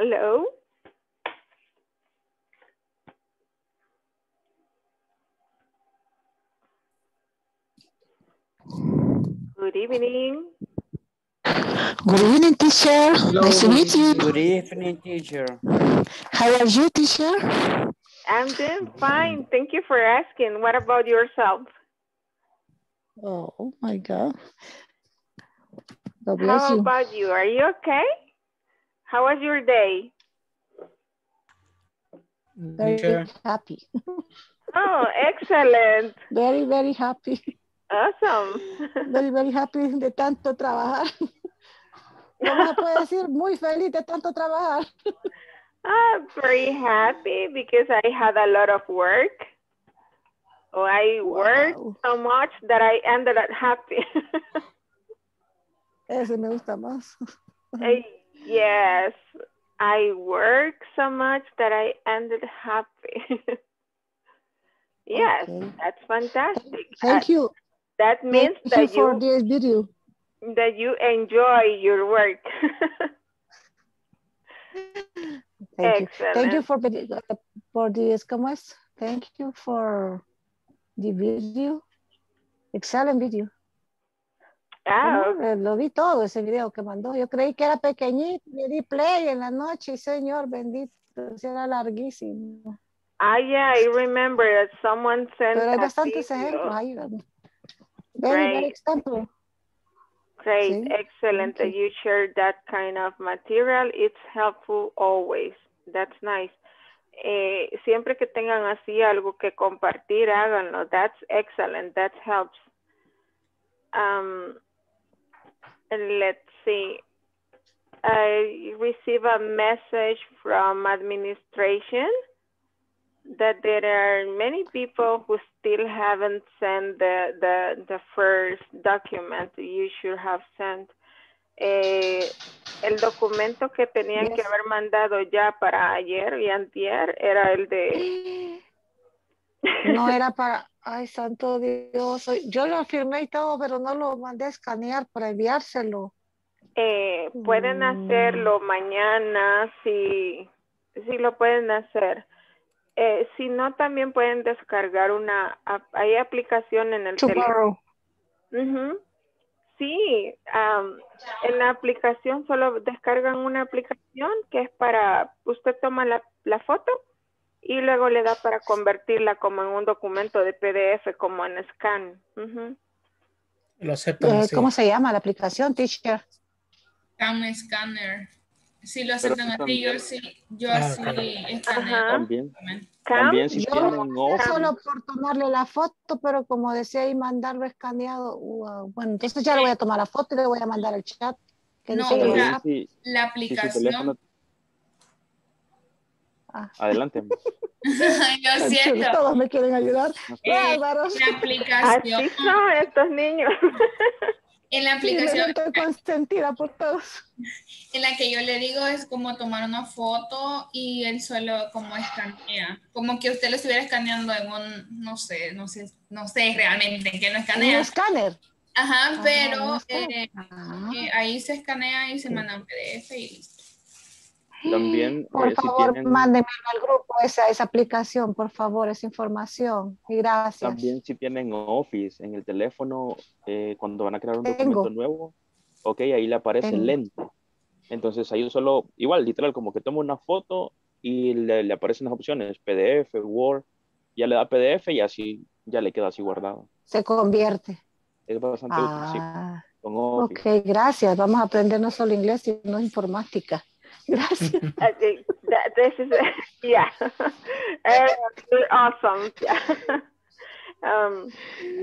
Hello. Good evening. Good evening, teacher. Hello, nice to meet you. Good evening, teacher. How are you, teacher? I'm doing fine. Thank you for asking. What about yourself? Oh, oh my God. God bless How you. about you? Are you okay? How was your day? Very Teacher, happy. Oh, excellent. Very, very happy. Awesome. Very, very happy de tanto trabajar. ¿Cómo se puede decir? Muy feliz de tanto trabajar. I'm very happy because I had a lot of work. Oh, I worked Wow. so much that I ended up happy. Ese me gusta más. Yes, I work so much that I ended happy. yes, Okay. that's fantastic. Thank Uh, you. that means Thank you that for you this video. that you enjoy your work. Thank you. Thank you Excellent. for, the- for this, ¿cómo es? Thank you for the video. Excellent video. Ah. Eh, Lo vi todo ese video que mandó. Yo creí que era pequeñito, le di play en la noche y señor bendito, era larguísimo. ah, yeah, I remember that someone sent Pero hay a bastantes ejemplos video. ahí. ¿verdad? Very, very example. Great, Sí, excellent that you share that kind of material. It's helpful always. That's nice. Eh, siempre que tengan así algo que compartir, háganlo. That's excellent. That helps. Um, let's see. I receive a message from administration that there are many people who still haven't sent the, the, the first document you should have sent. Eh, el documento que tenían que haber mandado ya para ayer y antier era el de... No era para, ay, santo Dios, yo lo firmé y todo, pero no lo mandé a escanear para enviárselo. Eh, pueden Mm. hacerlo mañana si, si lo pueden hacer. Eh, si no, también pueden descargar una, hay aplicación en el teléfono. Tomorrow. Sí, am, en la aplicación solo descargan una aplicación que es para, usted toma la, la foto y luego le da para convertirla como en un documento de PDF, como en scan. Ujú. lo aceptan Eh. ¿Cómo se llama la aplicación, teacher? Cam Scanner. Sí, lo aceptan tú así. Yo sí, yo Ah, así ok. escaneo. Ajá. También, también. Si Yo tienen solo por tomarle la foto, pero como decía y mandarlo escaneado, wow. bueno, entonces ya le voy a tomar la foto y le voy a mandar el chat. Que No, dice si, La si teléfono, aplicación. Ah. adelante. siento. Todos me quieren ayudar. Eh, Bárbaros. la así son estos niños. En la Sí, aplicación siento consentida por todos. en la que yo le digo es como tomar una foto y él solo como escanea. Como que usted lo estuviera escaneando en un, no sé, no sé, no sé realmente en qué lo Un escanea. escáner. Ajá, Ah, pero un escáner. eh, Ah. eh, ahí se escanea y se Sí. manda un PDF y listo. También, Por eh, si favor, tienen- mándenme al grupo esa, esa aplicación, por favor, esa información. Y gracias. También si tienen Office en el teléfono, eh, cuando van a crear un Tengo. documento nuevo, ok, ahí le aparece Tengo. lente. Entonces ahí solo, igual, literal, como que toma una foto y le, le aparecen las opciones, PDF, Word, ya le da PDF y así ya le queda así guardado. Se convierte. Es bastante útil, sí, Ah, con ok, gracias. Vamos a aprender no solo inglés, sino informática. Gracias. I think that this is yeah, uh, awesome. Yeah. Um,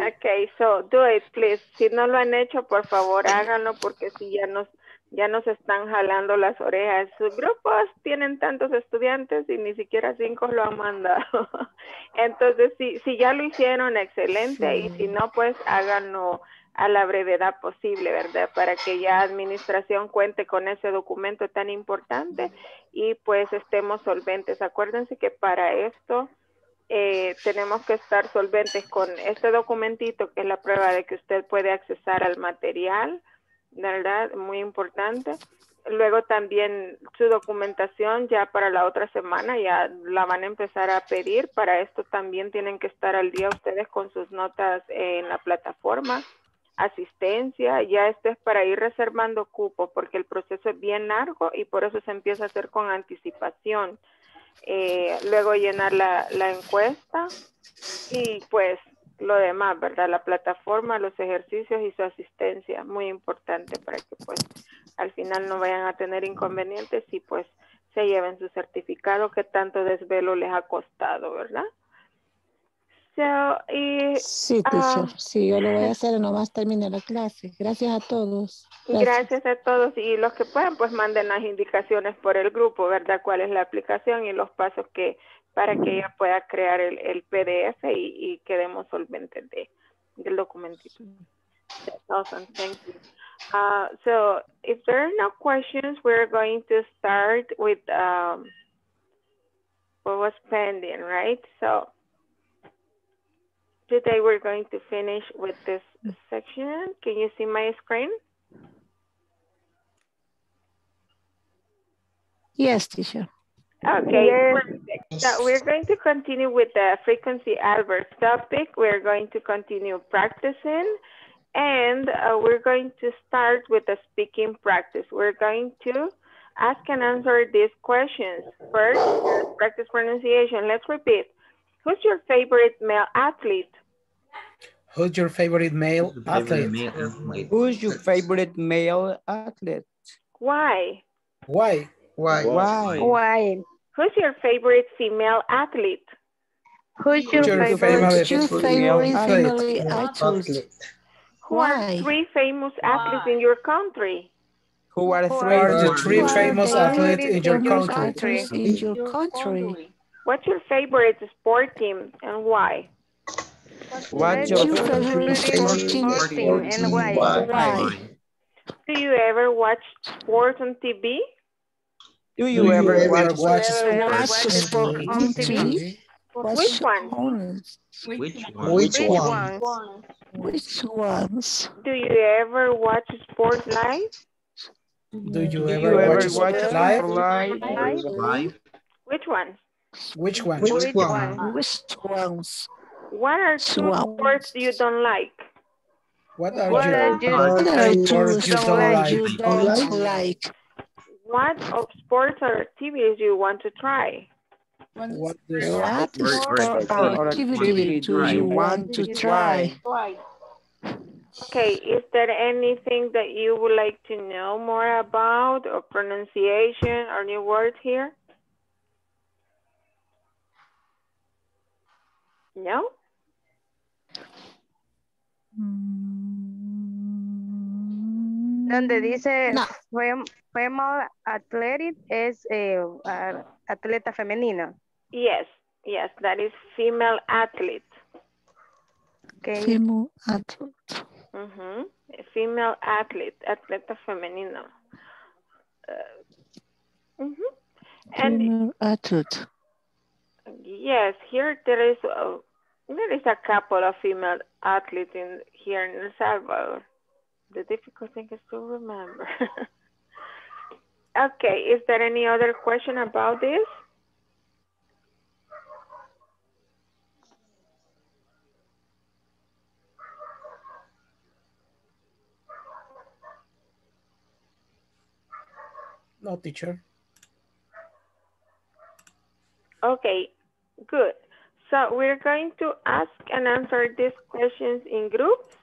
okay, so do it, please. Si no lo han hecho, por favor, háganlo porque si ya nos ya nos están jalando las orejas. Sus grupos tienen tantos estudiantes y ni siquiera cinco lo han mandado. Entonces, si, si ya lo hicieron, excelente. Y si no, pues háganlo a la brevedad posible, ¿verdad? Para que ya administración cuente con ese documento tan importante y pues estemos solventes. Acuérdense que para esto eh, tenemos que estar solventes con este documentito que es la prueba de que usted puede accesar al material, ¿verdad? Muy importante. luego también su documentación ya para la otra semana ya la van a empezar a pedir. Para esto también tienen que estar al día ustedes con sus notas en la plataforma, asistencia. Ya esto es para ir reservando cupo porque el proceso es bien largo y por eso se empieza a hacer con anticipación. Eh, luego llenar la, la encuesta y pues lo demás, ¿verdad? La plataforma, los ejercicios y su asistencia, muy importante para que pues al final no vayan a tener inconvenientes y pues se lleven su certificado que tanto desvelo les ha costado, ¿verdad? Y, sí, teacher. sí, yo lo voy a hacer nomás termine la clase. Gracias a todos. Gracias. a todos y los que puedan pues manden las indicaciones por el grupo, ¿verdad? Cuál es la aplicación y los pasos que para que ella pueda crear el, el PDF y, y, quedemos solventes de, del documentito. awesome, thank you. Uh, so if there are no questions, we're going to start with um, what was pending, right? So today we're going to finish with this section. Can you see my screen? Yes, teacher. Okay, yes. so we're going to continue with the frequency adverbs topic. We're going to continue practicing and uh, we're going to start with the speaking practice. We're going to ask and answer these questions. First, practice pronunciation. Let's repeat. Who's your favorite male athlete? Who's your favorite male athlete? Who's your favorite male athlete? Why? Why? Why? Why? Why? Who's your favorite female athlete? Who's your, Who's your favorite, favorite your female favorite athlete? female athlete? Who are three famous athletes in your country? Who are Who three? are the three Who are famous the athletes in your country? athletes in your country? What's your favorite sport team and why? What's Your your favorite sports team and why? Why? Do you ever watch sports on TV? Do you ever watch? watch Watch sports sport on on TV? Which one? one? Which Which one? one? Which ones? Do you ever watch sports live? Do you Do ever you ever watch watch live? live? Live? Which ones? Which one? Which one? Which ones? What are two Swans. sports you don't like? What are What you? are you- What What are are you two don't like? you don't like? What of sports or activities you want to try? What is What Or- sport or or activity do you want to try? Okay, is there anything that you would like to know more about or pronunciation or new words here? No? Donde dice No. fem- female athletic es eh, atleta femenina. Yes, yes, that is female athlete. Okay. Female athlete. Ujú, Female athlete, atleta femenino. Uh, ujú. And Female athlete. yes, here there is a, there is a couple of female athletes in here in El Salvador. The difficult thing is to remember. okay, is there any other question about this? no teacher? Okay, good. So we're going to ask and answer these questions in groups.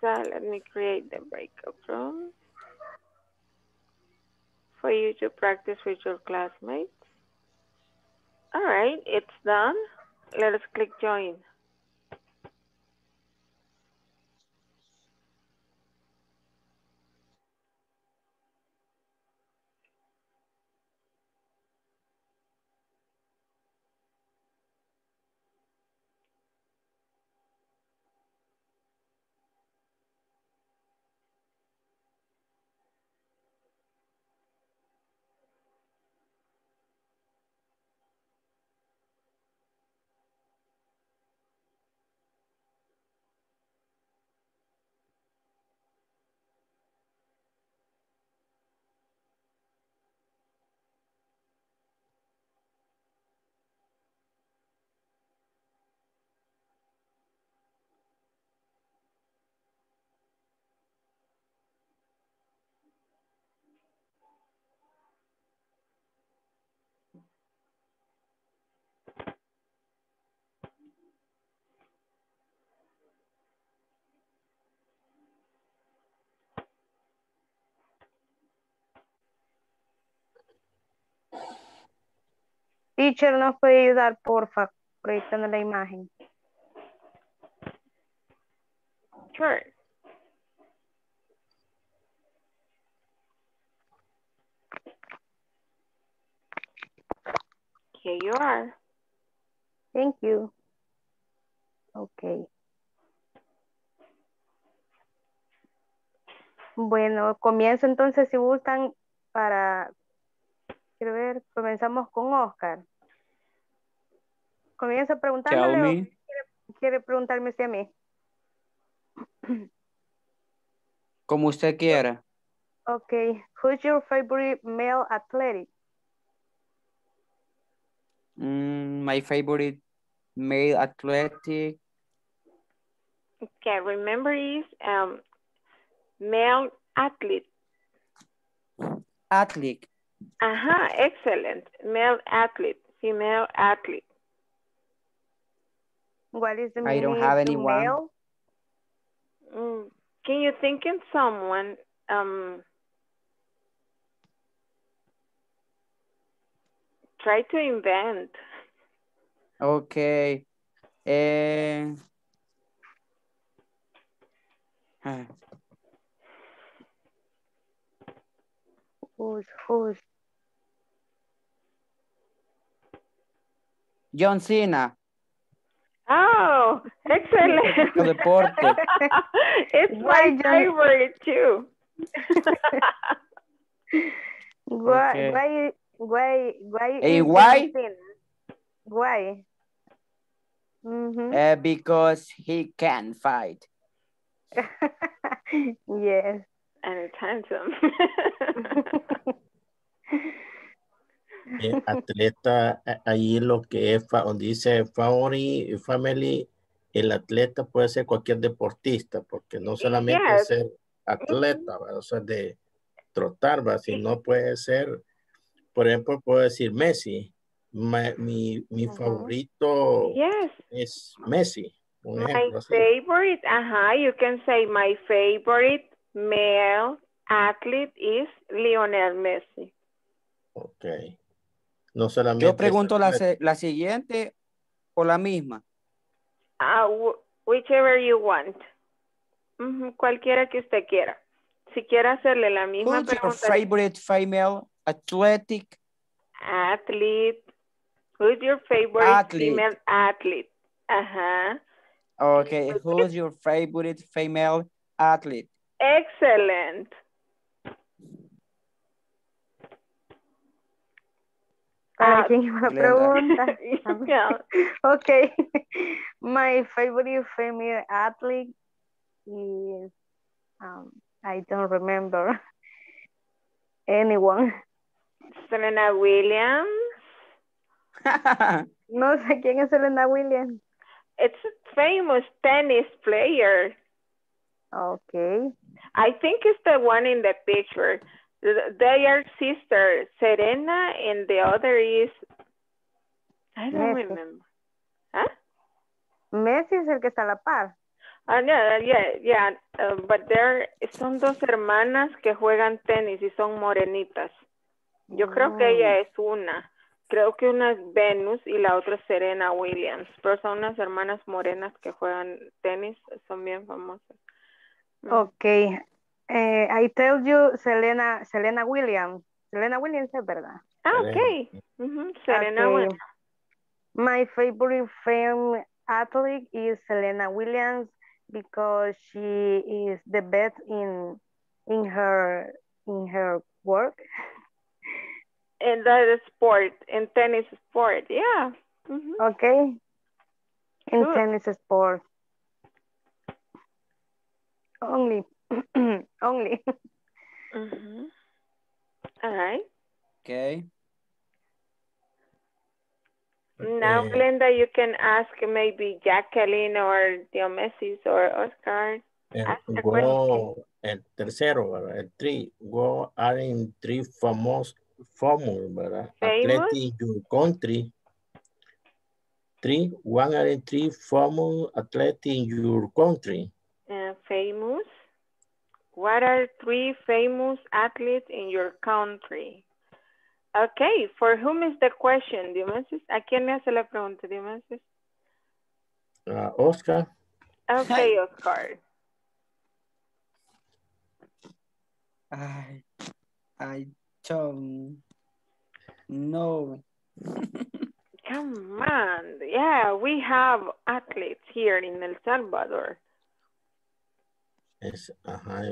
So let me create the breakout room for you to practice with your classmates. All right, it's done. Let us click join. Teacher, ¿nos puede ayudar, porfa, proyectando la imagen? Sure. Here you are. Thank you. Ok. Bueno, comienzo entonces si gustan para, quiero ver, comenzamos con Oscar. Comienzo Tell preguntándole o quiere, quiere preguntarme si a mí. Como usted quiera. Ok, who's your favorite male athletic? Mm, my favorite male athletic. Okay, remember is um, male athlete. Athlete. Aha, excellent. Male athlete, female athlete. What is the meaning I don't have anyone. male? Mm, can you think in someone? Um, try to invent. Okay. Eh, ah, Who's, who's? John Cena. Oh, excellent. Deporte. it's Why, my John? favorite too. Why, Okay. why, why, why? Eh, is why? John Cena? Why? Mhm. Eh, because he can fight. yes. and it's handsome. Eh, atleta, ahí lo que es, donde dice family, family, el atleta puede ser cualquier deportista, porque no solamente Yes. ser atleta, o sea, de trotar, ¿verdad? sino puede ser, por ejemplo, puedo decir Messi. Mi mi favorito yes, es Messi, un my ejemplo así. favorite. Uh-huh, you can say my favorite male athlete is Lionel Messi. Ok. No solamente. Yo pregunto la, la siguiente o la misma. Uh, wh- whichever you want. Cualquiera que usted quiera. Si quiere hacerle la misma Who's your favorite female athletic? athlete. Who's your favorite Athlete. female athlete? Ajá. Okay, who's your favorite female athlete? Excellent. Ah, quién iba Glenda. pregunta? A mí. Yeah. Okay. My favorite female athlete is, um, I don't remember anyone. Serena Williams. No sé quién es Selena Williams. It's a famous tennis player. Okay. I think it's the one in the picture. Th- They are sisters, Serena, and the other is, I don't Messi. remember. Huh? Messi es el que está a la par. Ah, yeah, yeah, yeah. uh, but they're, son dos hermanas que juegan tenis y son morenitas. Yo creo que ella es una. Creo que una es Venus y la otra es Serena Williams. Pero son unas hermanas morenas que juegan tenis, son bien famosas. Mm. Okay. Eh, I tell you Selena, Selena Williams. Selena Williams es verdad. Ah, Serena. ok. Ujú, Serena Okay. Williams. My favorite film athlete is Selena Williams because she is the best in in her in her work. En the sport, in tennis sport, yeah. Ujú. Okay. In Good. tennis sport. Only only. Ujú. All right. okay. Now, Glenda, you can ask maybe Jacqueline or Diomesis or Oscar. el ask the go, el tercero, ¿verdad? El three. Go are in three famous, famous, ¿verdad? Famous? In your country. Three, one are in three famous athlete in your country. Uh, famous. What are three famous athletes in your country? Okay, for whom is the question, Diomedes? ¿A quién le hace la pregunta, Diomedes? Uh, Oscar, Okay, Oscar. I, I don't know. Come on. Yeah, we have athletes here in El Salvador. Es, ajá,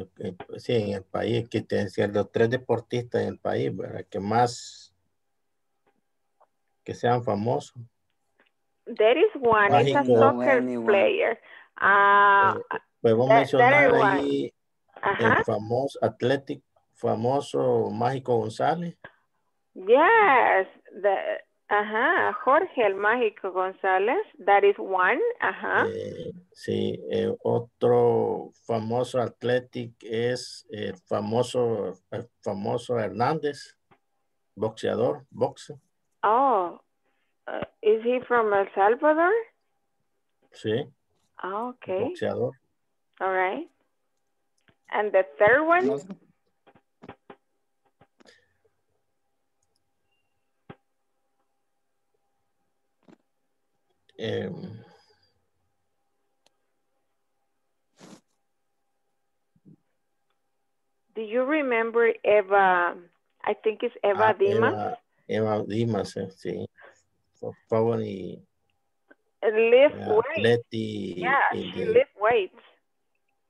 sí, en el país que decían los tres deportistas en el país, ¿verdad? Que más, que sean famosos. There is one, it's a soccer player. Ah, Podemos That- mencionar that ahí el famoso Athletic, famoso Mágico González. Yes, the, ajá, Jorge el Mágico González, that is one, ajá. Eh, sí, eh, otro famoso Athletic es el famoso, el famoso Hernández, boxeador, boxe, Oh, uh, is he from El Salvador? sí, Ah, okay, boxeador. all right. And the third one? No em, Do you remember Eva? I think it's Eva ah, Dimas. Eva, Eva Dimas, eh, sí. Favor, Lift eh, weights. atleti Yeah, y she lift weights.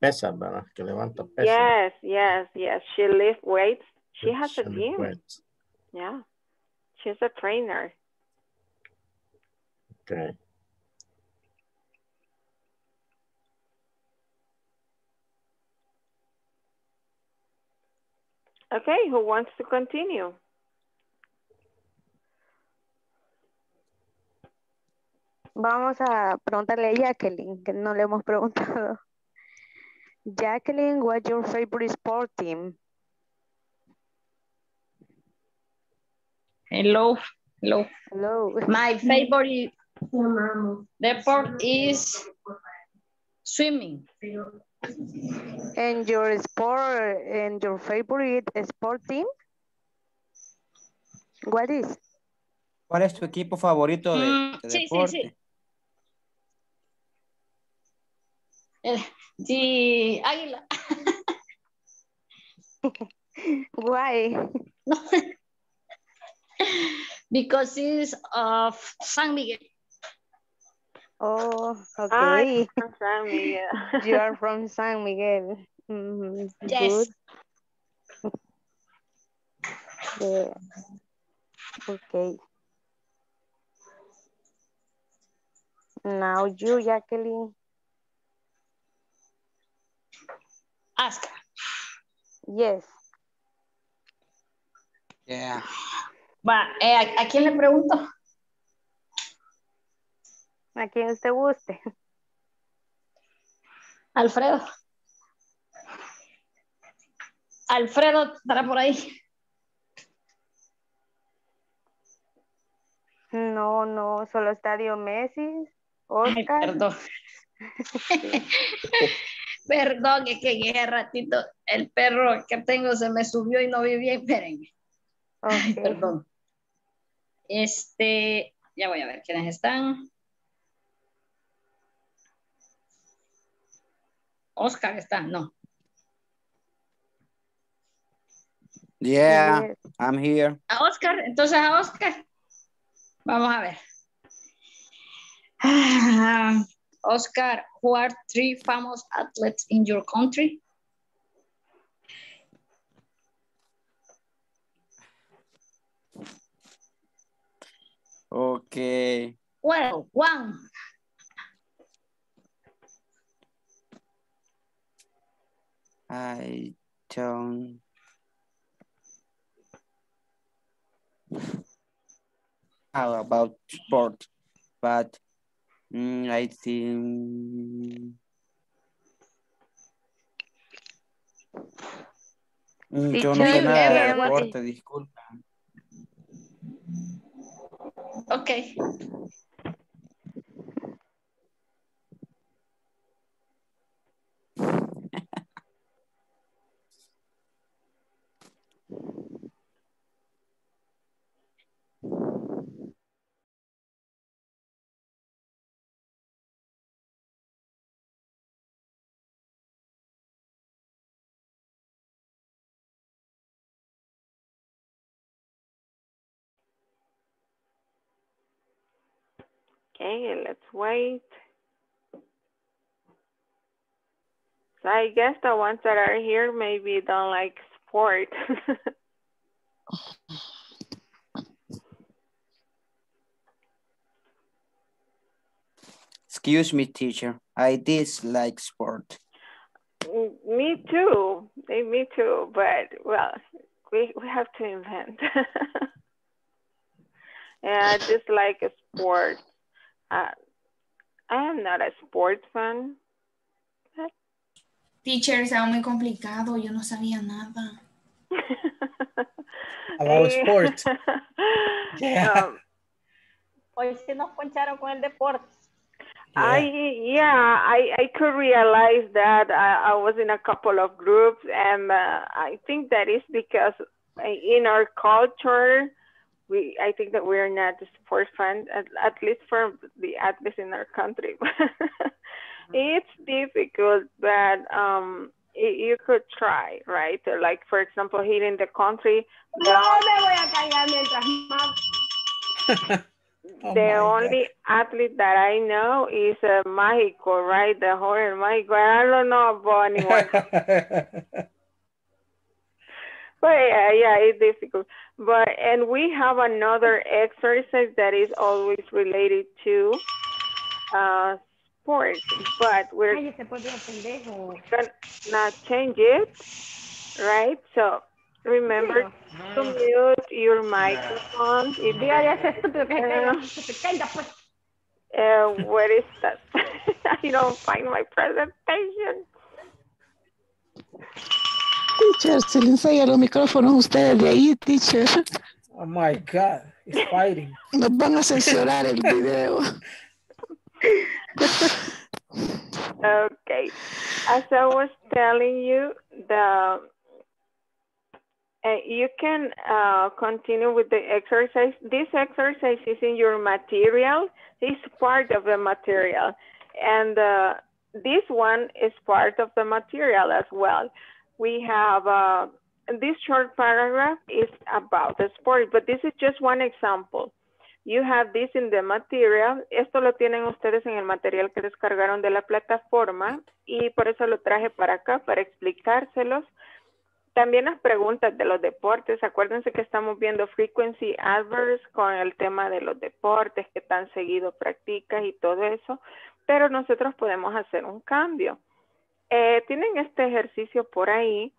pesas, ¿verdad? Que levanta pesas. Yes, yes, yes. She lift weights. She has a gym. lifts. Yeah, she's a trainer. Okay. Okay, who wants to continue? Vamos a preguntarle a Jacqueline, que no le hemos preguntado. Jacqueline, what's your favorite sport team? Hello, hello. Hello. My favorite sport is swimming. And your sport and your favorite sport team? What is? ¿Cuál es tu equipo favorito de, Mm, de sí, sí, deporte? sí. Eh, Sí, águila. Why? Because it's of San Miguel. Oh, okay. from San Miguel. You are from San Miguel. Mhm, Yes. Good. Yeah. Okay. Now you, Jacqueline. Ask. Yes. Yeah. Va, eh, ¿a, a quién le pregunto? A quien usted guste. Alfredo. Alfredo estará por ahí. No, no, solo Estadio Messi. Ay, Oscar. perdón. Perdón, es que ese ratito el perro que tengo se me subió y no vi bien, espérenme. Ay, Ok. perdón. Este, ya voy a ver quiénes están. Oscar está, no. Yeah. I'm here. A Oscar, entonces a Oscar. Vamos a ver. Ah, Oscar, who are three famous athletes in your country? Okay. Well, one. I don't. How about sport? But mm, I think. Mm, Yo no sé nada de ever what is- deporte, disculpa. Okay. Okay, let's wait. So I guess the ones that are here maybe don't like sport. Excuse me, teacher. I dislike sport. Mm, me too. Me too. But well, we we have to invent. yeah, just like a sport. Uh, I am not a sports fan. Teacher, estaba muy complicado, yo no sabía nada. About sports. Yeah. um, Hoy sí nos poncharon con el deporte. I yeah, I I could realize that I, I was in a couple of groups, and uh, I think that is because uh, in our culture, we I think that we're not sports fans, at, at least for the athletes in our country. it's difficult, but um, y- you could try, right? Like for example, here in the country, the, No me voy a callar mientras más. Oh the my God. only athlete that I know is uh, Mágico, right? The horse Mágico. I don't know about anyone But yeah, yeah, it's difficult. But and we have another exercise that is always related to uh, sports, but we're gonna change it, right? So remember to mute your microphone. If Dígale a ese estúpido que se caiga, uh, que se caiga, pues. uh, where is that? I don't find my presentation. Teacher, se le enseña los micrófonos a ustedes de ahí, teacher. Oh my God, it's fighting. Nos van a censurar el video. Okay. As I was telling you, the uh, you can uh, continue with the exercise. This exercise is in your material. It's part of the material. And uh, this one is part of the material as well. We have uh, this short paragraph is about the sport, but this is just one example. You have this in the material. Esto lo tienen ustedes en el material que descargaron de la plataforma y por eso lo traje para acá, para explicárselos. También las preguntas de los deportes. Acuérdense que estamos viendo frequency adverse con el tema de los deportes, que tan seguido practicas y todo eso. Pero nosotros podemos hacer un cambio. Eh, tienen este ejercicio por ahí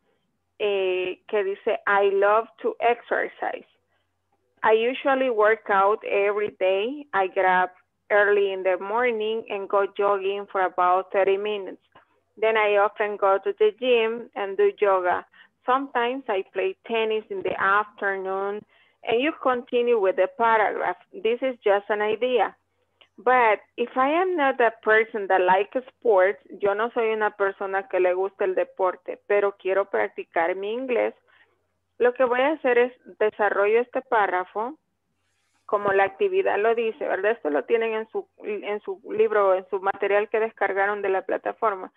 eh, que dice, I love to exercise. I usually work out every day. I get up early in the morning and go jogging for about 30 minutes. Then I often go to the gym and do yoga. Sometimes I play tennis in the afternoon and you continue with the paragraph. This is just an idea. But if I am not a person that likes sports, yo no soy una persona que le gusta el deporte, pero quiero practicar mi inglés, lo que voy a hacer es desarrollo este párrafo como la actividad lo dice, ¿verdad? Esto lo tienen en su, en su libro, en su material que descargaron de la plataforma.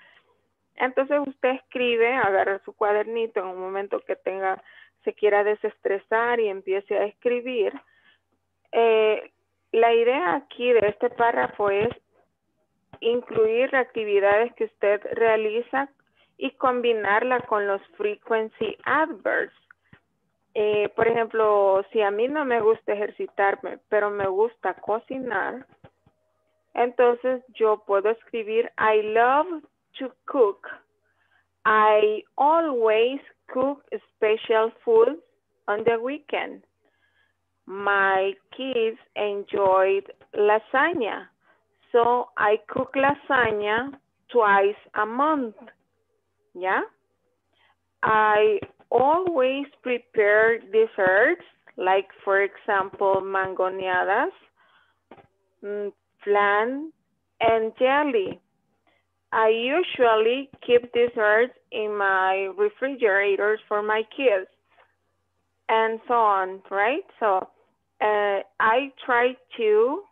Entonces usted escribe, agarra su cuadernito en un momento que tenga, se quiera desestresar y empiece a escribir. Eh, la idea aquí de este párrafo es incluir actividades que usted realiza y combinarla con los frequency adverbs. Eh, por ejemplo, si a mí no me gusta ejercitarme, pero me gusta cocinar, entonces yo puedo escribir I love to cook. I always cook special food on the weekend. My kids enjoyed lasagna, so I cook lasagna twice a month. Yeah? I always prepare desserts, like for example, mangoneadas, mm, flan, and jelly. I usually keep desserts in my refrigerators for my kids, and so on, right? So uh, I try to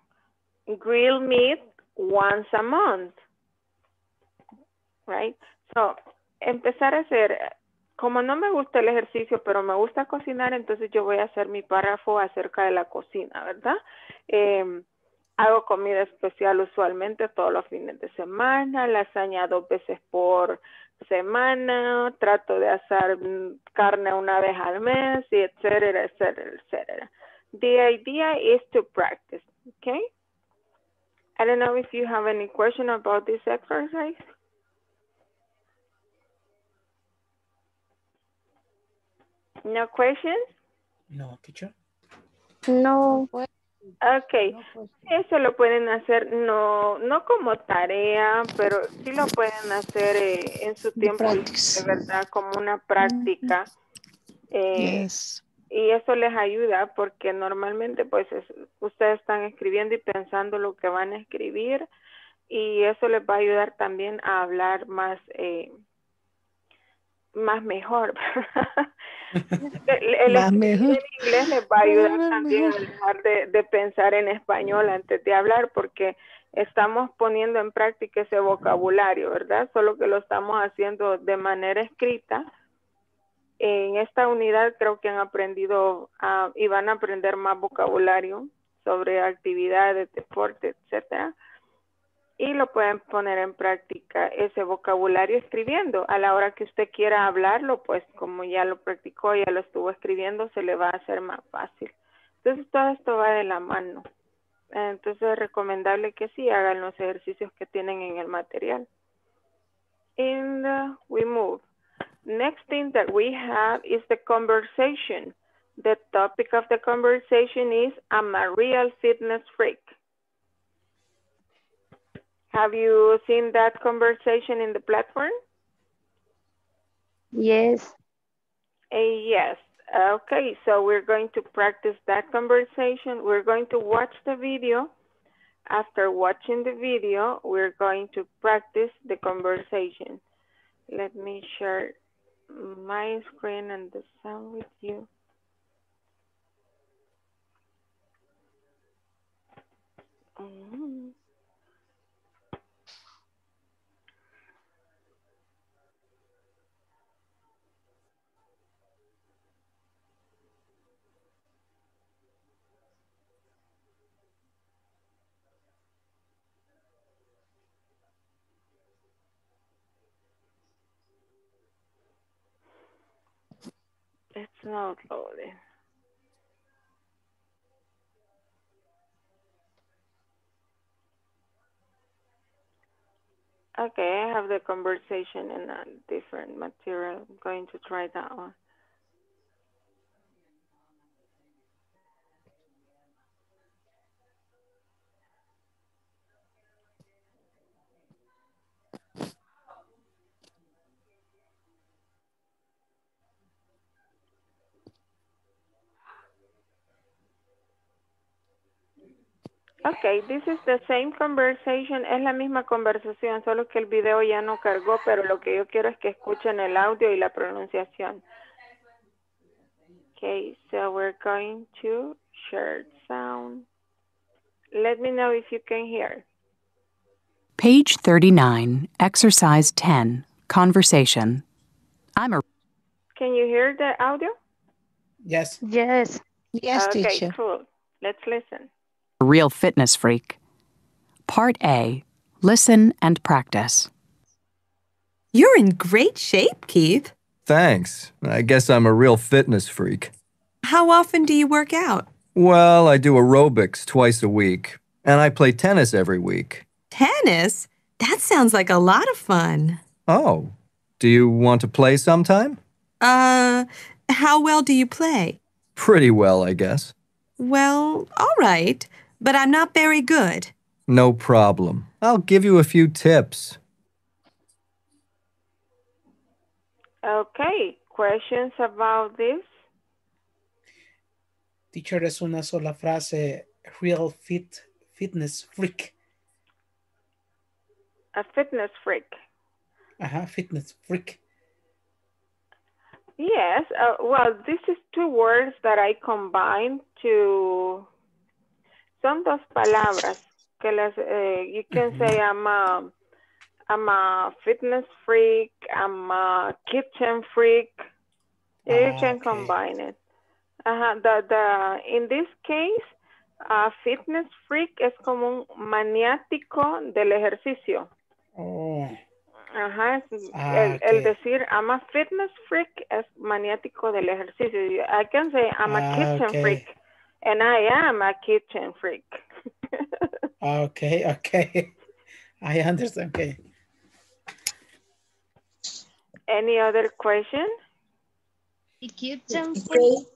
grill meat once a month, right? So empezar a hacer como no me gusta el ejercicio, pero me gusta cocinar, entonces yo voy a hacer mi párrafo acerca de la cocina, ¿verdad? Eh, Hago comida especial usualmente todos los fines de semana, lasaña dos veces por semana, trato de hacer mm, carne una vez al mes, y etcétera, etcétera, etcétera. The idea is to practice, okay? I don't know if you have any question about this exercise. No questions? No, teacher. No. Okay, eso lo pueden hacer no no como tarea, pero sí lo pueden hacer eh, en su tiempo de verdad, como una práctica. Eh, Yes. Y eso les ayuda porque normalmente pues es- ustedes están escribiendo y pensando lo que van a escribir y eso les va a ayudar también a hablar más eh, más mejor. el el Más mejor. en inglés les va a ayudar Más también a dejar de, de pensar en español antes de hablar porque estamos poniendo en práctica ese vocabulario, ¿verdad? Solo que lo estamos haciendo de manera escrita en esta unidad creo que han aprendido y van a aprender más vocabulario sobre actividades, deporte, etcétera. Y lo pueden poner en práctica ese vocabulario escribiendo. A la hora que usted quiera hablarlo, pues como ya lo practicó, ya lo estuvo escribiendo, se le va a hacer más fácil. Entonces todo esto va de la mano. Entonces es recomendable que sí hagan los ejercicios que tienen en el material. And uh, we move. Next thing that we have is the conversation. The topic of the conversation is I'm a real fitness freak. Have you seen that conversation in the platform? Yes. Uh, yes. Okay, so we're going to practice that conversation. We're going to watch the video. After watching the video, we're going to practice the conversation. Let me share my screen and the sound with you. Mhm. It's not loading. Okay, I have the conversation in a different material. I'm going to try that one. Okay, this is the same conversation, es la misma conversación, solo que el video ya no cargó, pero lo que yo quiero es que escuchen el audio y la pronunciación. Okay, so we're going to share sound. Let me know if you can hear. Page 39, Exercise 10, Conversation. I'm a Can you hear the audio? Yes. Yes. Yes, okay, teacher. cool. Let's listen. Real fitness freak. Part A Listen and practice. You're in great shape, Keith. Thanks. I guess I'm a real fitness freak. How often do you work out? Well, I do aerobics twice a week, and I play tennis every week. Tennis? That sounds like a lot of fun. Oh, do you want to play sometime? Uh, how well do you play? Pretty well, I guess. Well, all right, but I'm not very good. No problem. I'll give you a few tips. Okay, questions about this? Teacher es una sola frase, real fit, fitness freak. A fitness freak. Ajá, fitness freak. Yes, uh, well, this is two words that I combined to. Son dos palabras que las. Uh, you can say I'm a, I'm a fitness freak. I'm a kitchen freak. You Ah, can okay. combine it. Uh-huh. The the in this case, A fitness freak es como un maniático del ejercicio. Oh, Ajá, es- Ah, el, el ok. decir I'm a fitness freak es maniático del ejercicio. I can say I'm a Ah, kitchen freak. And I am a kitchen freak. okay, okay. I understand. Okay. Any other question? ¿Y kitchen freak?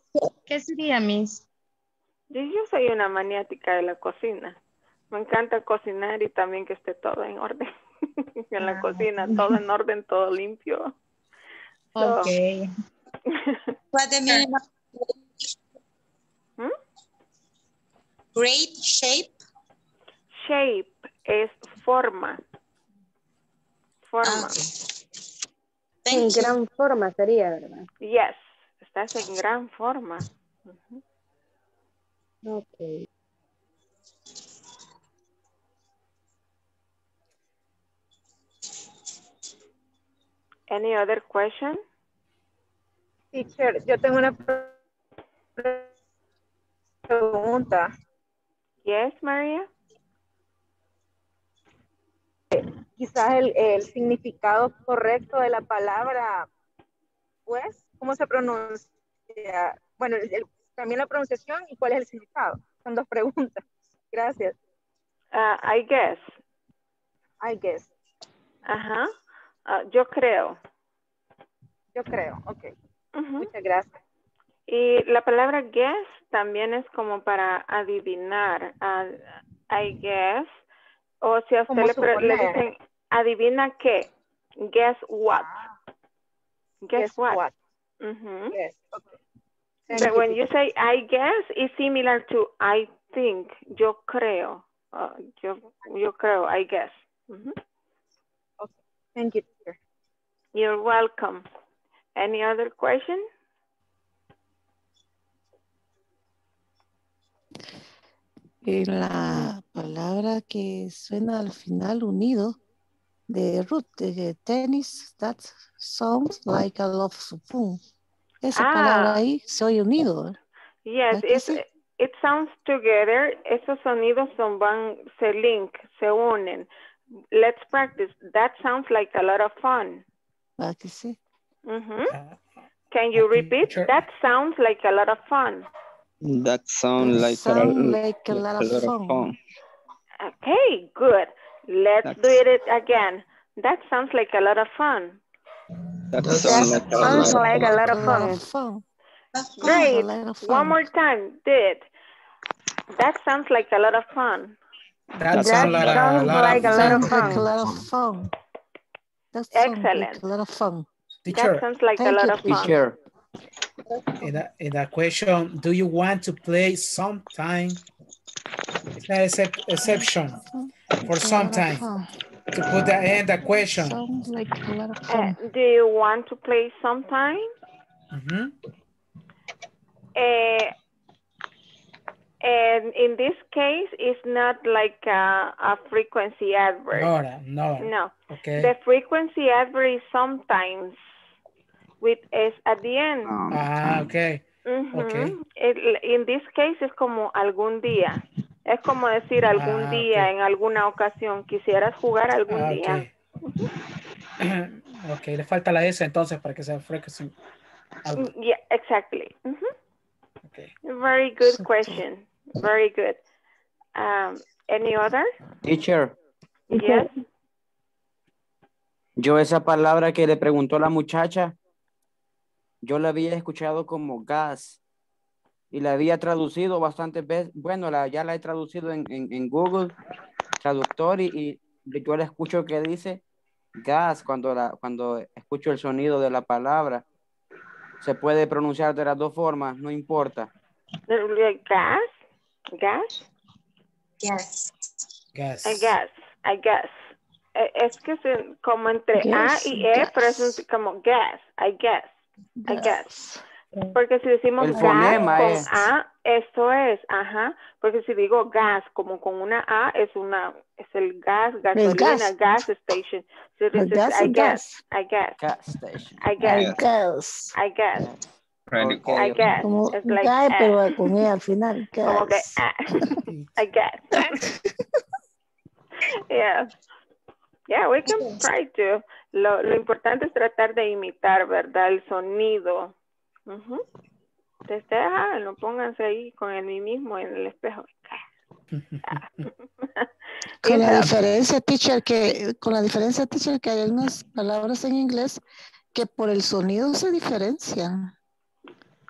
¿Qué sería, Miss? Yo, soy una maniática de la cocina. Me encanta cocinar y también que esté todo en orden. en Ah, la cocina, todo en orden, todo limpio. So, Ok. What the meaning of ¿Mm? Great shape? Shape es forma. Forma. En gran forma sería, ¿verdad? Yes, estás en gran forma. Ujú. Ok. Any other question? Teacher, yo tengo una pre- pregunta. Yes, María. Quizás el, el significado correcto de la palabra, pues, ¿cómo se pronuncia? Bueno, el- también la pronunciación y cuál es el significado. Son dos preguntas. Gracias. Uh, I guess. I guess. Ajá. Ah, yo creo. Yo creo. Ok. Muchas gracias. Y la palabra guess también es como para adivinar. ah, I guess. O si a usted le, le dicen, adivina qué. Guess what. Guess, Guess what. what. Ujú. Yes. Okay. But when you say I guess, it's similar to I think. Yo creo. Ah, yo, yo creo, I guess. Thank you. You're welcome. Any other question? Y la palabra que suena al final unido de root, de tenis, that sounds like a love spoon. Esa Ah. palabra ahí se oye unido. ¿eh? Yes, ¿Verdad que it's, sí? it sounds together. Esos sonidos son van, se link, se unen. Let's practice. That sounds like a lot of fun. ¿Verdad que sí? Mhm. Can you repeat? That sounds like a lot of fun. That sound like, sound a, like a lot of fun. Okay, good. Let's That's- do it again. That sounds like a lot of fun. That That sound like a sounds lot like a lot of fun. of fun. Great. A lot of One more time. Did. That sounds like a lot of fun. That That sounds like a sounds lot like of a lot of Sounds like a fun. lot of fun. That sounds Excellent. like a lot of fun. Teacher, That sounds like a Thank lot you, of fun. Teacher, in that, in that question, do you want to play sometime? It's an excep- exception for sometime fun. to put the end the question. Sounds like a lot of Uh, do you want to play sometime? Mhm. Uh, and in this case, it's not like a, a frequency adverb. No, no. No. Okay. The frequency adverb is sometimes with S at the end. Ah, okay. Ujú. okay. El- in this case es como algún día. Es como decir algún Ah, día, ok. en alguna ocasión. Quisieras jugar algún Ah, día. okay. ok, le falta la S entonces para que sea frequency. Algo. Mm, Yeah, exactly. Ujú. Okay. Very good question. Very good. Um, any other? teacher, Yes. yo esa palabra que le preguntó la muchacha, yo la había escuchado como gas y la había traducido bastantes veces, bueno, la, ya la he traducido en, en- en Google Traductor y, y yo la escucho que dice gas cuando, la, cuando escucho el sonido de la palabra. Se puede pronunciar de las dos formas, no importa. Gas? Gas? Yes. Gas. I guess. I guess. Eh, Es que es como entre A y E, pero es gas. como gas. I guess. I guess. Porque si decimos El gas fonema con es- A, esto es, ajá. Porque si digo gas como con una A, es una, es el gas, gasolina, gas. gas station. So this El is, gas I es guess, gas. I guess, Gas station. I I guess, guess. I guess. I guess. Como It's like, guy, eh. pero con E al final. Como que, ah, I guess. yeah. Yeah, we can try to. Lo, lo importante es tratar de imitar, ¿verdad? El sonido. Ujú. Ustedes háganlo, pónganse ahí con el mí mismo en el espejo. Con la Esa- diferencia, teacher, que con la diferencia, teacher, que hay unas palabras en inglés que por el sonido se diferencian.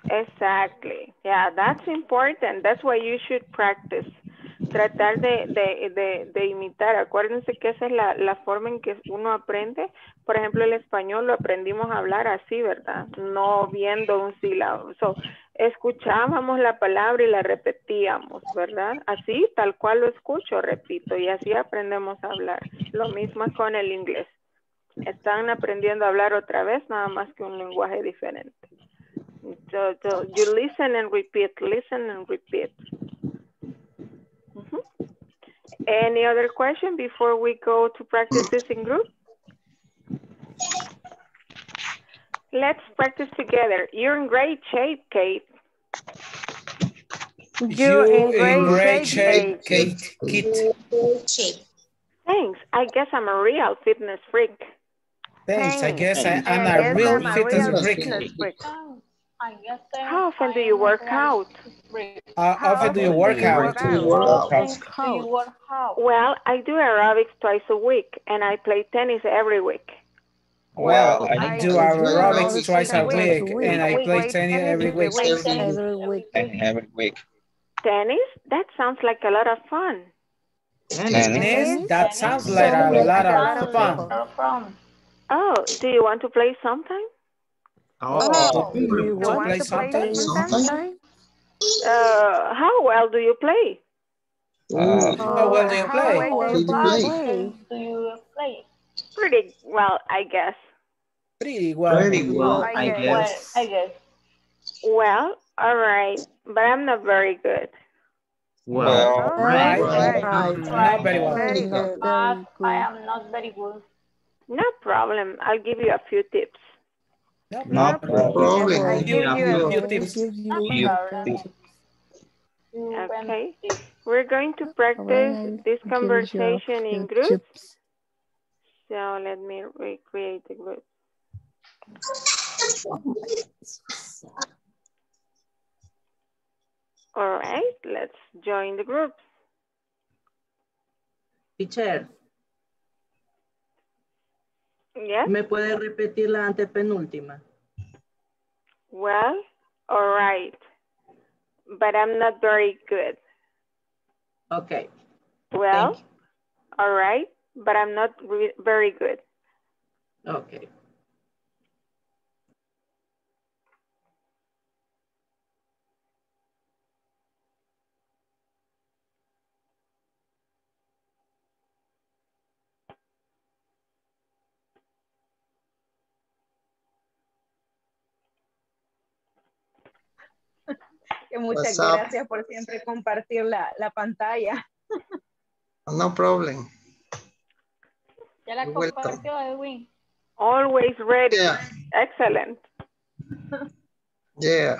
Exactly. Yeah, that's important. That's why you should practice. Tratar de, de, de, imitar. Acuérdense que esa es la, la forma en que uno aprende. Por ejemplo, el español lo aprendimos a hablar así, ¿verdad? No viendo un sílabo. So, escuchábamos la palabra y la repetíamos, ¿verdad? Así, tal cual lo escucho, repito, y así aprendemos a hablar. Lo mismo con el inglés. Están aprendiendo a hablar otra vez, nada más que un lenguaje diferente. So, so you listen and repeat, listen and repeat. Any other question before we go to practice this in group? Let's practice together. You're in great shape, Kate. You in great shape, Kate. Kate. Thanks. I guess I'm a real fitness freak. Thanks. I guess I, I'm a real fitness freak. How often do you work out? How often do you work out? Well, I do aerobics twice a week and I play tennis every week. Well, I do aerobics twice a week and I play tennis every week. Every week. Tennis? That sounds like a lot of fun. Tennis? That sounds like a lot of fun. Oh, do you want to play sometime? Oh, do you want to play something? Uh, how well do you play? How well do you play? Do you play? Pretty well, I guess. Pretty well. Pretty well, I guess. I guess. Well, all right, but I'm not very good. Well, right. right. Not very well. I am not very good. No problem. I'll give you a few tips. No problem. I'll give you a few tips. Okay. We're going to practice this conversation in groups. So let me recreate the group. All right, let's join the groups. Teacher, Yes. ¿me puede repetir la antepenúltima? Well, all right. But I'm not very good. Okay. Well, all right. But I'm not very good. Okay. Muchas What's up? gracias por siempre compartir la, la pantalla. No problem. Ya la You're welcome. compartió, Edwin. Always ready. Yeah. Excellent. Yeah.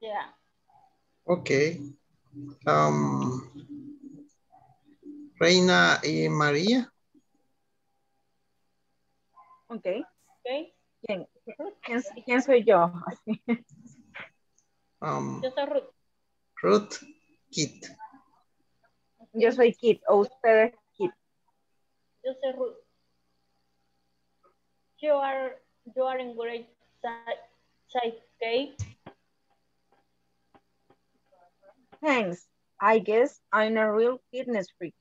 Yeah. Okay. Um, Reina y María. Ok. ¿Quién, quién, quién soy yo? Um, soy Ruth. Ruth Kit. Yo soy Kit o usted es Kit. Yo soy Ruth. You are, you are in great shape, Kate. Thanks. I guess I'm a real fitness freak.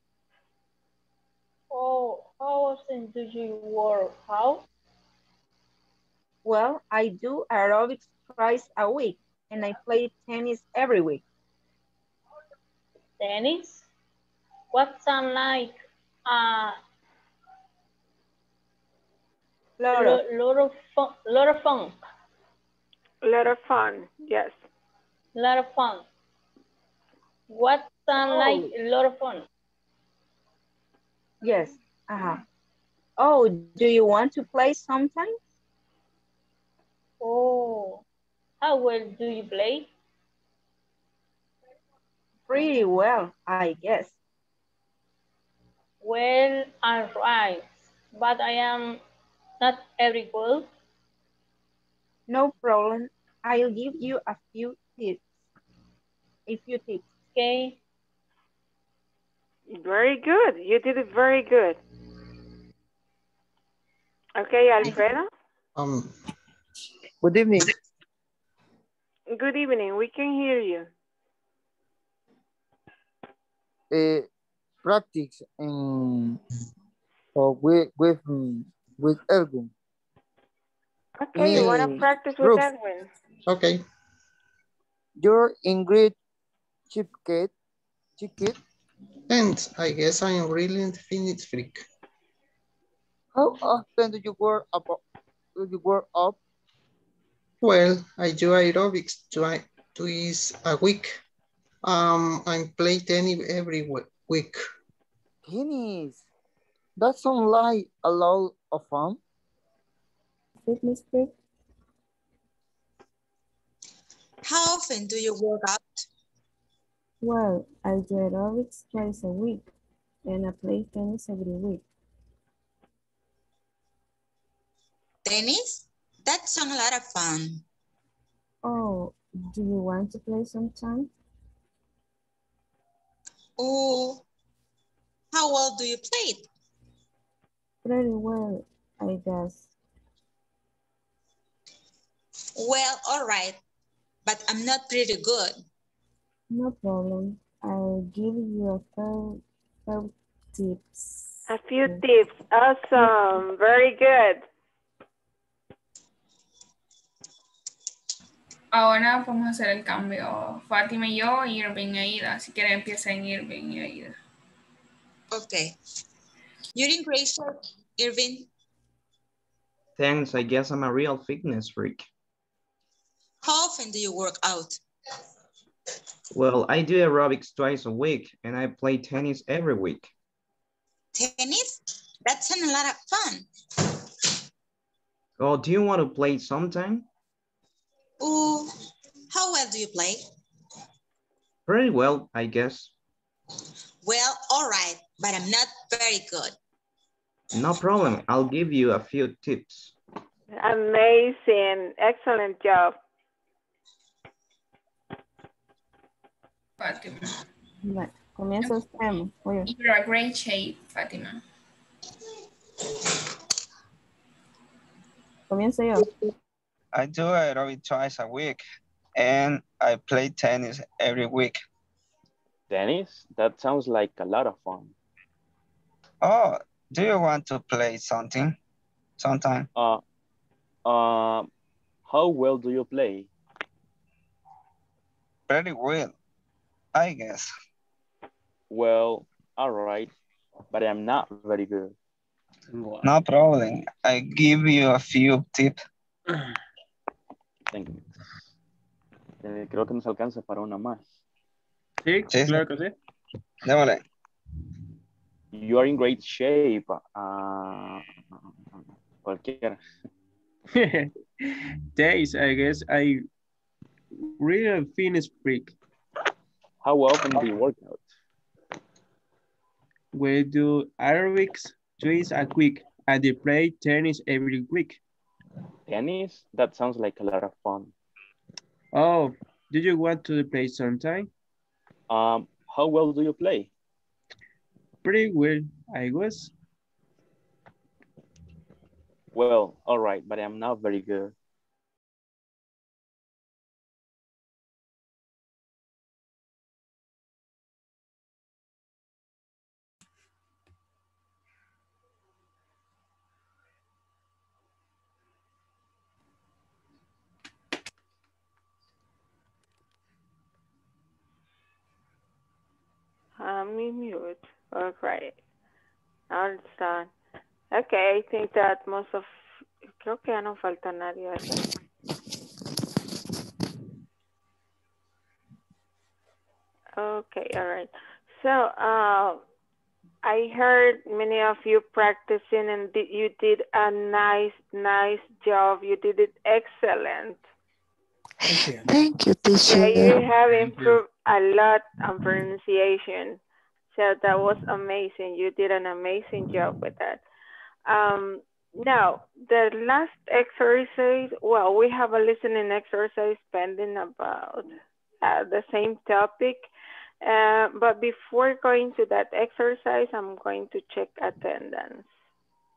Oh, how often do you work out? Well, I do aerobics twice a week and I play tennis every week. Tennis? What sound like uh, Lot lo- of, lot of fun? Lot of fun. Lot of fun. Yes. Lot of fun. What sound Oh. like a lot of fun? yes. Uh-huh. Oh, do you want to play sometime? Oh, How well do you play? Pretty well, I guess. Well, all right, but I am not very good. No problem. I'll give you a few tips. A few tips. Okay. Very good. You did it very good. Okay, Alfredo. Um, good evening. Good evening. We can hear you. Uh, practice in or with with with Edwin. Okay, you want to practice with Ruth. Edwin? Okay. You're in grade chip kid, chip kid. And I guess I am really a fitness freak. How often do you work up? Do you work up? Well, I do aerobics twice a week. Um, I play tennis every we- week. Tennis. That sounds like a lot of fun. Fitness freak. How often do you work out? Well, I do aerobics twice a week and I play tennis every week. Tennis? That sounds a lot of fun. Oh, do you want to play sometime? Oh, how well do you play it? Pretty well, I guess. Well, all right, but I'm not pretty good. No problem. I'll give you a few, few tips. A few tips. Awesome. Very good. Ahora vamos a hacer el cambio. Fátima y yo, Irving e Ida. Si quieren empiecen Irving y Ida. Okay. You're in great shape, Irving. Thanks, I guess I'm a real fitness freak. How often do you work out? Well, I do aerobics twice a week and I play tennis every week. Tennis? That's sounds a lot of fun. Oh, do you want to play sometime? Ooh, how well do you play? Pretty well, I guess. Well, all right, but I'm not very good. No problem. I'll give you a few tips. Amazing. Excellent job. Fátima. Vale, comienza usted, You're a great shape, Fátima. comienzo yo. I do aerobic twice a week and I play tennis every week. Tennis? That sounds like a lot of fun. Oh, do you want to play something? Sometime. Uh, uh, how well do you play? Very well, I guess. Well, all right, but I'm not very good. No problem. I give you a few tips. Thank you. Eh, creo que nos alcanza para una más. Sí, claro que sí. Démosle. You are in great shape. Ah, cualquiera. Days, I guess I real fitness freak. How often do you work out? We do aerobics twice a week and they play tennis every week. Tennis? That sounds like a lot of fun. Oh, do you want to play sometime? Um, how well do you play? Pretty well, I guess. Well, all right, but I'm not very good. I'm in mute. Okay. Now it's done. Okay, I think that most of... Creo que ya no falta nadie, ¿verdad? Okay, all right. So, uh, I heard many of you practicing and you did a nice, nice job. You did it excellent. Thank you. Thank you, teacher. Yeah, you have improved a lot on pronunciation. So that was amazing. You did an amazing job with that. Um, now, the last exercise, well, we have a listening exercise pending about uh, the same topic. Uh, but before going to that exercise, I'm going to check attendance.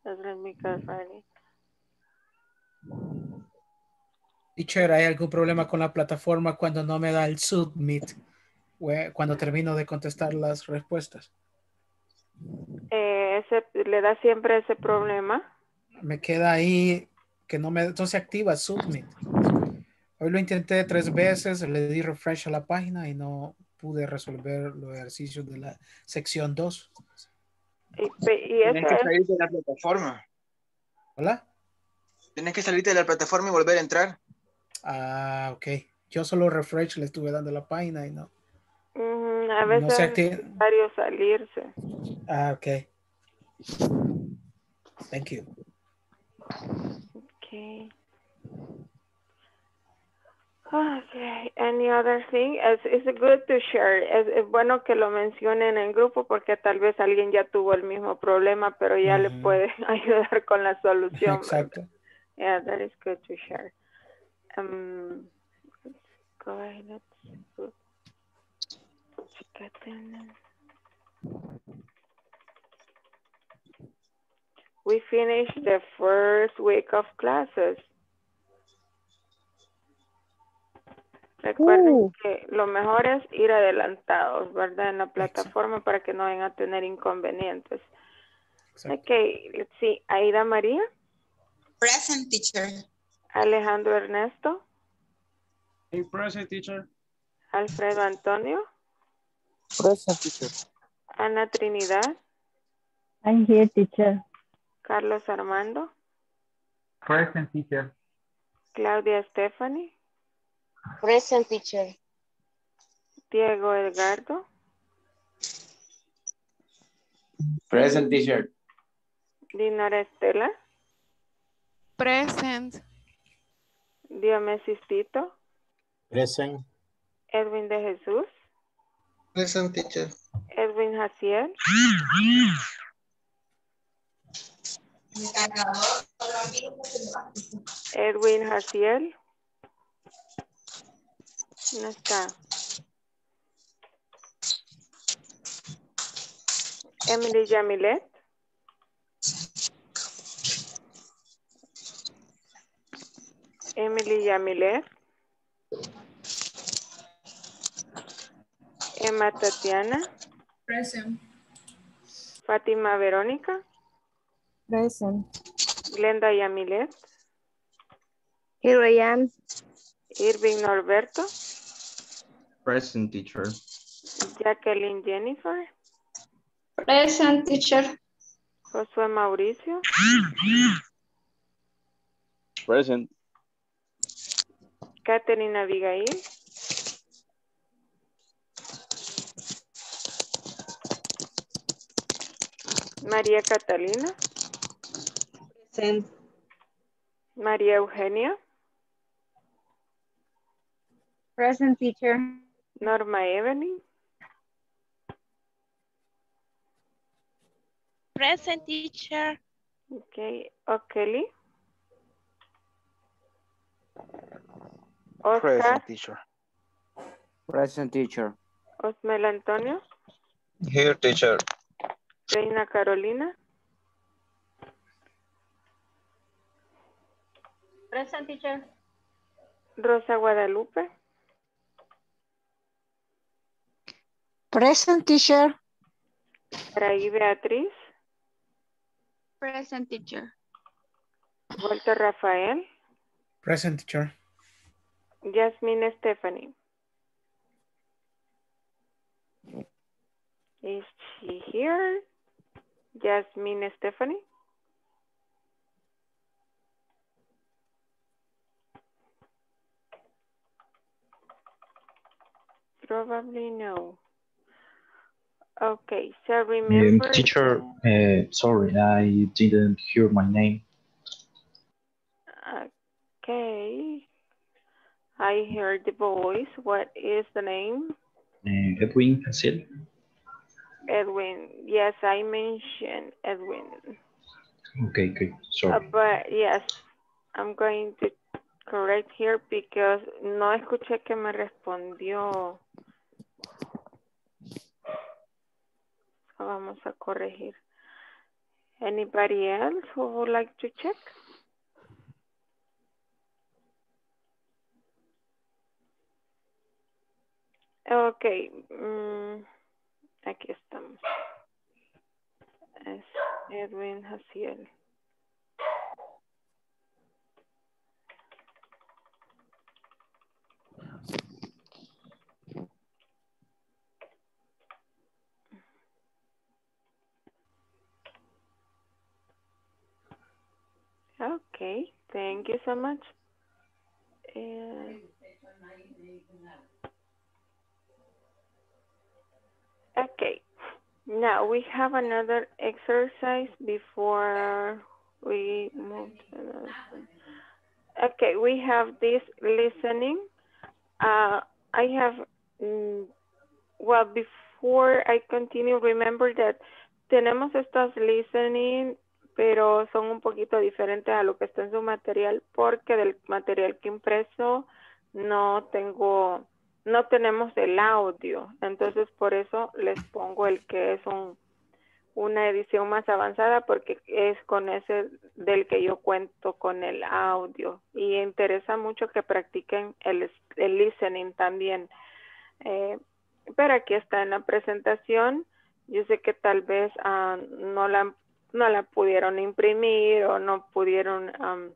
Just let me go it. Teacher, ¿hay algún problema con la plataforma cuando no me da el submit? Cuando termino de contestar las respuestas. Eh, ese, le da siempre ese problema. Me queda ahí que no me, se activa submit. Hoy lo intenté tres veces, le di refresh a la página y no pude resolver los ejercicios de la sección 2. Y, pe- y Tienes que ese, salirte de la plataforma. ¿Hola? Tienes que salirte de la plataforma y volver a entrar. Ah, ok. Yo solo refresh le estuve dando a la página y no. Mm, a No veces se es activa. necesario salirse. Ah, ok. Thank you. Okay. Okay, any other thing? Es it's good to share. Es, es bueno que lo mencionen en grupo porque tal vez alguien ya tuvo el mismo problema, pero ya le puede ayudar con la solución. Exacto. Yeah, that is good to share. Um, let's go ahead. Let's. We finished the first week of classes. Recuerden Uh. que lo mejor es ir adelantados, ¿verdad? En la plataforma para que no vayan a tener inconvenientes. Okay, let's see. Aida María, Present teacher. Alejandro Ernesto, In present, teacher. Alfredo Antonio, Present teacher. Ana Trinidad, I'm here, teacher. Carlos Armando, Present teacher. Claudia Stephanie, Present teacher. Diego Edgardo, Present teacher. Dinora Estela, Present. Diomesis Tito, Present. Edwin de Jesús, Present teacher. Edwin Jaciel, Edwin Jaciel. No está. Emily Yamilet. Emily Yamilet. Emma Tatiana. Present. Fátima Verónica. Present. Glenda Yamilet. Here I am. Irving Norberto. Present teacher. Jacqueline Jennifer. Present teacher. Josué Mauricio. Present. Catherine Abigail. María Catalina. Present. María Eugenia. Present teacher. Norma Evelyn. Present teacher. Okay. O'Kelly. Oscar. Present teacher. Present teacher. Osmel Antonio. Here teacher. Reina Carolina. Present teacher. Rosa Guadalupe. Present teacher. Araí Beatriz. Present teacher. Walter Rafael. Present teacher. Jasmine Stephanie. Is she here? Jasmine Stephanie? Probably no. Okay, so Um, remember. teacher, uh, sorry, I didn't hear my name. Okay. I heard the voice. What is the name? Uh, Edwin Hazel. Edwin. Yes, I mentioned Edwin. Okay, good. Uh, Sorry. but yes, I'm going to correct here because no escuché que me respondió. So vamos a corregir. Anybody else who would like to check? Ok, mm, aquí estamos. Es Edwin Jaciel. Okay, thank you so much. And okay, now we have another exercise before we move to the. Okay, we have this listening. Uh, I have, mm, well, before I continue, remember that tenemos estas listening pero son un poquito diferentes a lo que está en su material porque del material que impreso no tengo, no tenemos el audio. Entonces por eso les pongo el que es un, una edición más avanzada porque es con ese del que yo cuento con el audio. Y interesa mucho que practiquen el, el listening también. Eh, pero aquí está en la presentación. Yo sé que tal vez ah, no la no la pudieron imprimir o no pudieron um,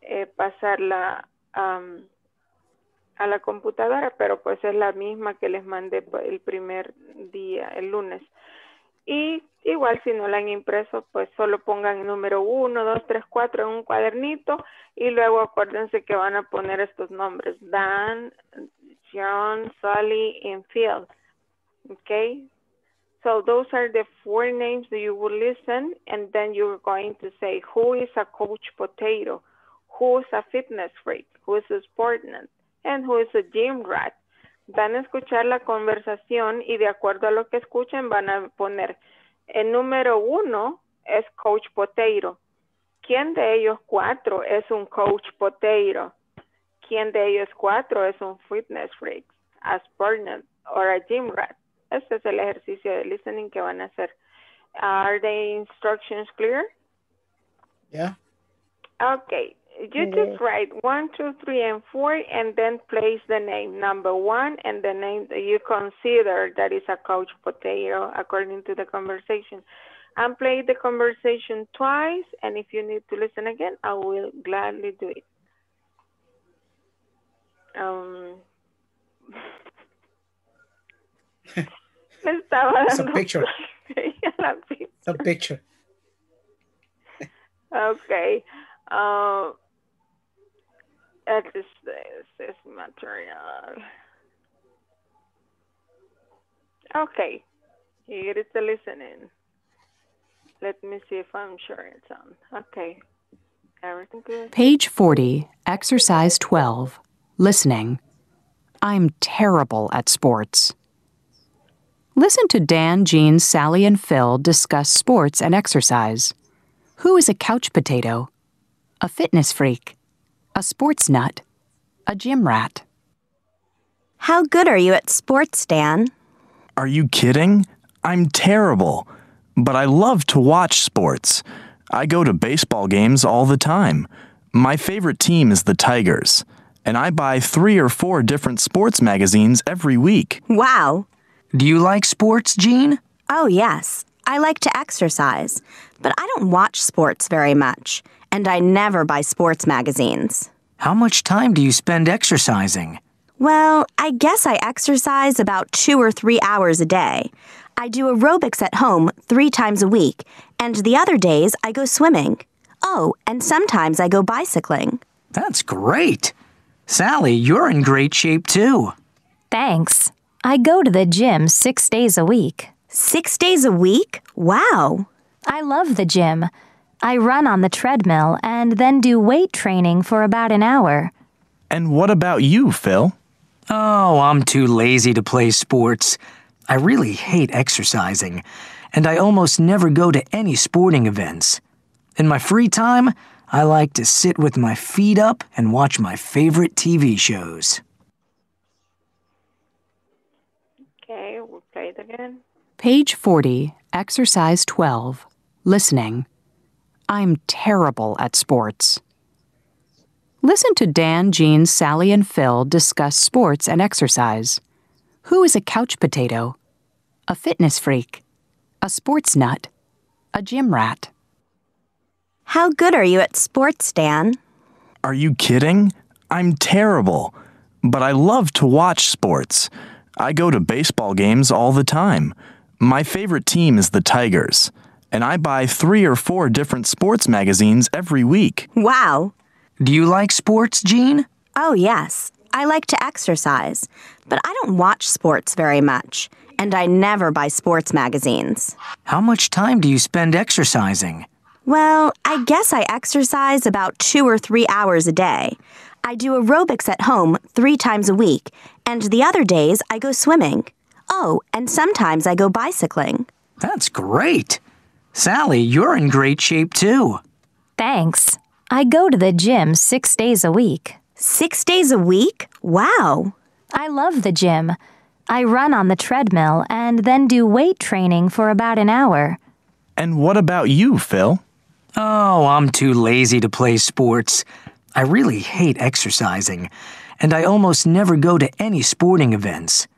eh, pasarla um, a la computadora, pero pues es la misma que les mandé el primer día, el lunes. Y igual si no la han impreso, pues solo pongan el número 1, 2, 3, 4 en un cuadernito y luego acuérdense que van a poner estos nombres, Dan, John, Sally, and Phil. Okay, So those are the four names that you will listen, and then you're going to say, who is a coach potato? Who is a fitness freak? Who is a sport? And who is a gym rat? Van a escuchar la conversación y de acuerdo a lo que escuchen van a poner, el número uno es coach potato. ¿Quién de ellos cuatro es un coach potato? ¿Quién de ellos cuatro es un fitness freak, a sport or a gym rat? Este es el ejercicio de listening que van a hacer. Are the instructions clear? Yeah. Okay. You just write one, two, three, and four, and then place the name number one and the name that you consider that is a couch potato according to the conversation. And play the conversation twice, and if you need to listen again, I will gladly do it. Um, It's a picture. It's a picture. Okay. Uh, is this, this material. Okay. Here is the listening. Let me see if I'm sure it's on. Okay. Everything good? Page 40, Exercise 12, Listening. I'm terrible at sports. Listen to Dan, Jean, Sally, and Phil discuss sports and exercise. Who is a couch potato? A fitness freak? A sports nut? A gym rat? How good are you at sports, Dan? Are you kidding? I'm terrible. But I love to watch sports. I go to baseball games all the time. My favorite team is the Tigers, and I buy three or four different sports magazines every week. Wow. Do you like sports, Jean? Oh, yes. I like to exercise, but I don't watch sports very much, and I never buy sports magazines. How much time do you spend exercising? Well, I guess I exercise about two or three hours a day. I do aerobics at home three times a week, and the other days I go swimming. Oh, and sometimes I go bicycling. That's great. Sally, you're in great shape too. Thanks. I go to the gym six days a week. Six days a week? Wow. I love the gym. I run on the treadmill and then do weight training for about an hour. And what about you, Phil? Oh, I'm too lazy to play sports. I really hate exercising, and I almost never go to any sporting events. In my free time, I like to sit with my feet up and watch my favorite TV shows. Okay, we'll play it again. Page 40, Exercise 12. Listening. I'm terrible at sports. Listen to Dan, Jean, Sally, and Phil discuss sports and exercise. Who is a couch potato? A fitness freak? A sports nut? A gym rat? How good are you at sports, Dan? Are you kidding? I'm terrible. But I love to watch sports. I go to baseball games all the time. My favorite team is the Tigers, and I buy three or four different sports magazines every week. Wow. Do you like sports, Jean? Oh, yes. I like to exercise, but I don't watch sports very much, and I never buy sports magazines. How much time do you spend exercising? Well, I guess I exercise about two or three hours a day. I do aerobics at home three times a week, and the other days I go swimming. Oh, and sometimes I go bicycling. That's great. Sally, you're in great shape too. Thanks. I go to the gym six days a week. Six days a week? Wow. I love the gym. I run on the treadmill and then do weight training for about an hour. And what about you, Phil? Oh, I'm too lazy to play sports. I really hate exercising, and I almost never go to any sporting events.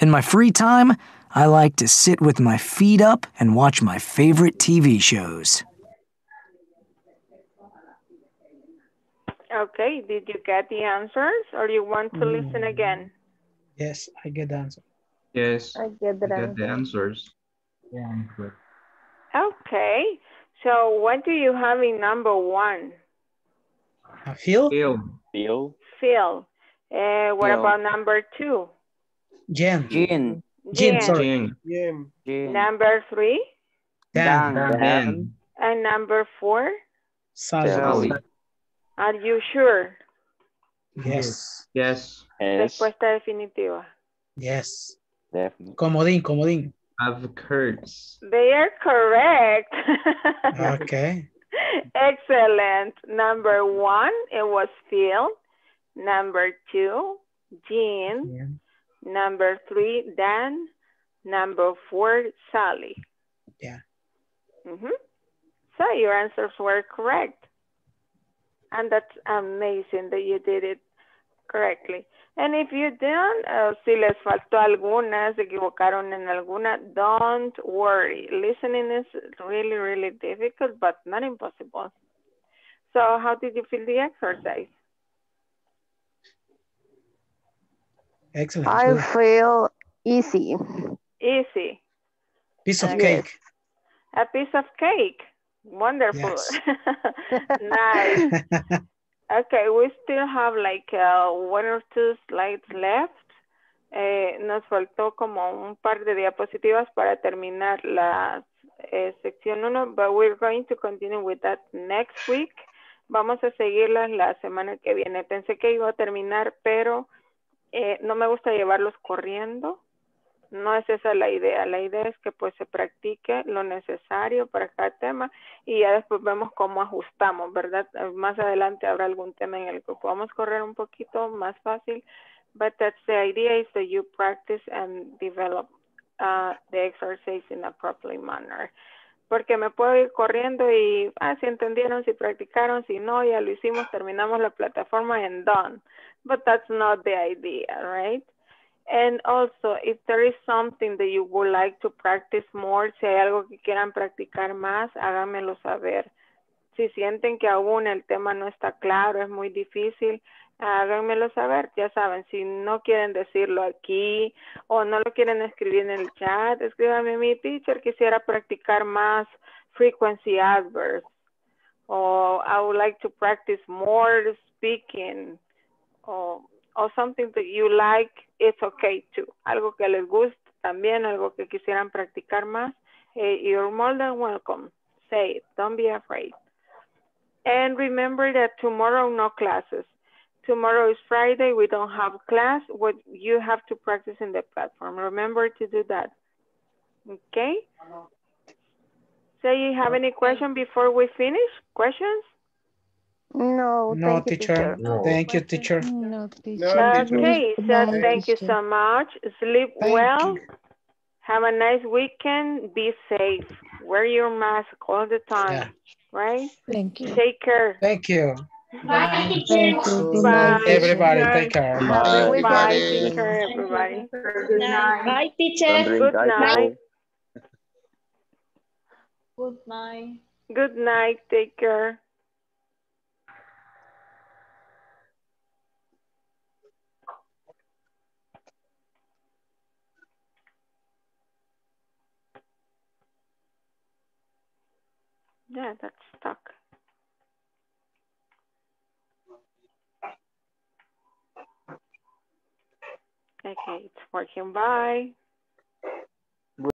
In my free time, I like to sit with my feet up and watch my favorite TV shows. Okay, did you get the answers or you want to listen again? Yes, I get the answer. Yes, I get the I get the answers. Yeah, I'm good. Okay, so what do you have in number one? Uh, Phil? Phil. Phil. Phil. Uh, what Phil. about number two? Jen. Jean. Jim, Jen. sorry. Jean. Jean. Number three? Dan. Dan. Dan. And number four? Sally. Sally. Are you sure? Yes. Yes. Yes. Respuesta definitiva. Yes. Definitely. Comodín, comodín. Of course. They are correct. Okay. Excellent. Number one, it was Phil. Number two, Jean. Number three, Dan. Number four, Sally. Yeah. hmm So your answers were correct. And that's amazing that you did it correctly. And if you didn't, uh, si les faltó alguna, se equivocaron en alguna, don't worry. Listening is really, really difficult, but not impossible. So how did you feel the exercise? Excellent. I Good. feel easy. Easy. Piece of cake. A piece of cake. Wonderful. nice. Okay, we still have like uh, one or two slides left. Eh, nos faltó como un par de diapositivas para terminar la eh, sección 1, but we're going to continue with that next week. Vamos a seguirlas la semana que viene. Pensé que iba a terminar, pero eh, no me gusta llevarlos corriendo. No es esa la idea. La idea es que pues se practique lo necesario para cada tema y ya después vemos cómo ajustamos, ¿verdad? Eh, Más adelante habrá algún tema en el que podamos correr un poquito más fácil. But that's the idea is that you practice and develop uh, the exercise in a proper manner. Porque me puedo ir corriendo y, ah, si entendieron, si practicaron, si no, ya lo hicimos, terminamos la plataforma and done. But that's not the idea, right? And also, if there is something that you would like to practice more, si hay algo que quieran practicar más, háganmelo saber. Si sienten que aún el tema no está claro, es muy difícil, háganmelo saber. Ya saben, si no quieren decirlo aquí o no lo quieren escribir en el chat, escríbanme mi teacher, quisiera practicar más frequency adverbs. O I would like to practice more speaking. O or something that you like, it's okay too. Algo que les guste también, algo que quisieran practicar más, eh, you're more than welcome. Say it, don't be afraid. And remember that tomorrow no classes. Tomorrow is Friday. We don't have class. What you have to practice in the platform. Remember to do that. Okay. Say you have any question before we finish? Questions? No, No, thank you, teacher. Thank you, teacher. No, teacher. Okay, so thank you so much. Sleep well. You. Have a nice weekend. Be safe. Wear your mask all the time. Yeah. Right? Thank you. Take care. Thank you. Bye. Thank you. Good Bye. night. Everybody, take care. Bye. Bye. Take care, everybody. Good night. Bye, Don't teacher. Good night. Good night. Good night. Take care. Yeah, that's Okay, it's working. Bye.